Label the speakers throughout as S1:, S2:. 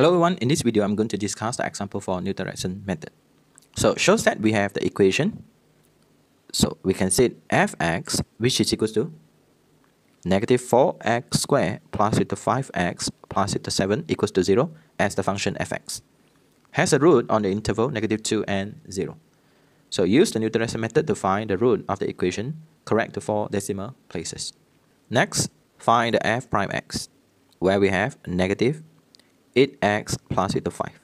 S1: Hello everyone, in this video I'm going to discuss the example for Newton-Raphson method. So shows that we have the equation. So we can say fx which is equals to negative 4x squared plus with the 5x plus with the 7 equals to 0 as the function fx. Has a root on the interval negative 2 and 0. So use the Newton-Raphson method to find the root of the equation correct to four decimal places. Next, find the f prime x where we have negative 8x plus with the 5.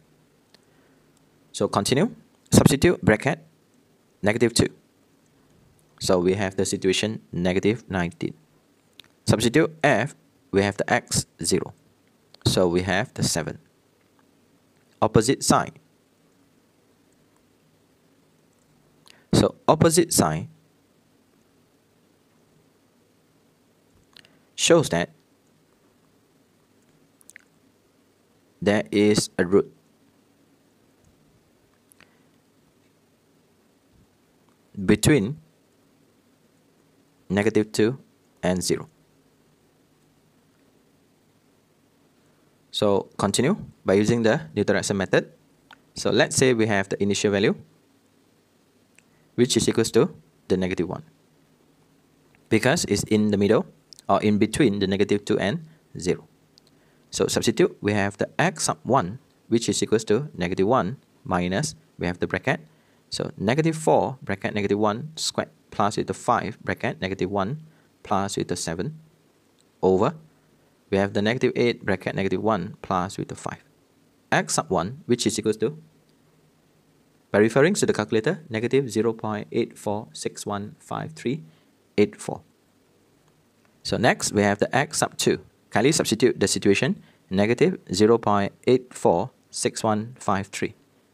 S1: So continue, substitute bracket negative 2. So we have the situation negative 19. Substitute f, we have the x 0. So we have the 7. Opposite sign. So opposite sign shows that there is a root. between negative 2 and 0. So continue by using the Newton-Raphson method. So let's say we have the initial value which is equals to the negative 1 because it's in the middle or in between the negative 2 and 0. So substitute, we have the x sub 1, which is equals to negative 1 minus, we have the bracket. So negative 4 bracket negative 1 squared plus with the 5 bracket negative 1 plus with the 7 over. We have the negative 8 bracket negative 1 plus with the 5. x sub 1, which is equals to, by referring to the calculator, negative 0 0.84615384. So next, we have the x sub 2. Kindly substitute the situation negative 0.846153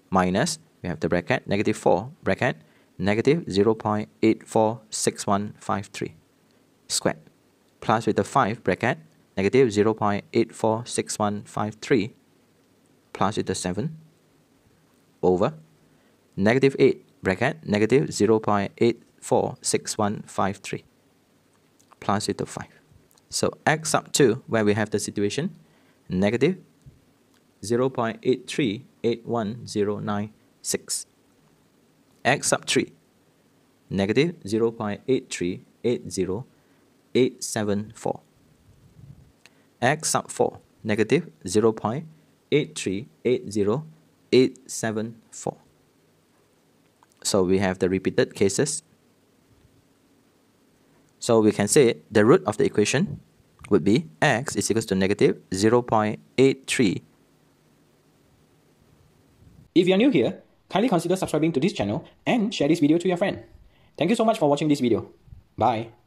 S1: minus, we have the bracket, negative 4 bracket, negative 0.846153 squared plus with the 5 bracket, negative 0.846153 plus with the 7 over negative 8 bracket, negative 0.846153 plus with the 5. So x sub 2, where we have the situation, negative negative zero point eight three eight one zero nine six. x sub 3, negative 0.83808874. x sub 4, negative 0.83808874. So we have the repeated cases so we can say the root of the equation would be x is equals to negative 0.83.
S2: If you are new here, kindly consider subscribing to this channel and share this video to your friend. Thank you so much for watching this video. Bye.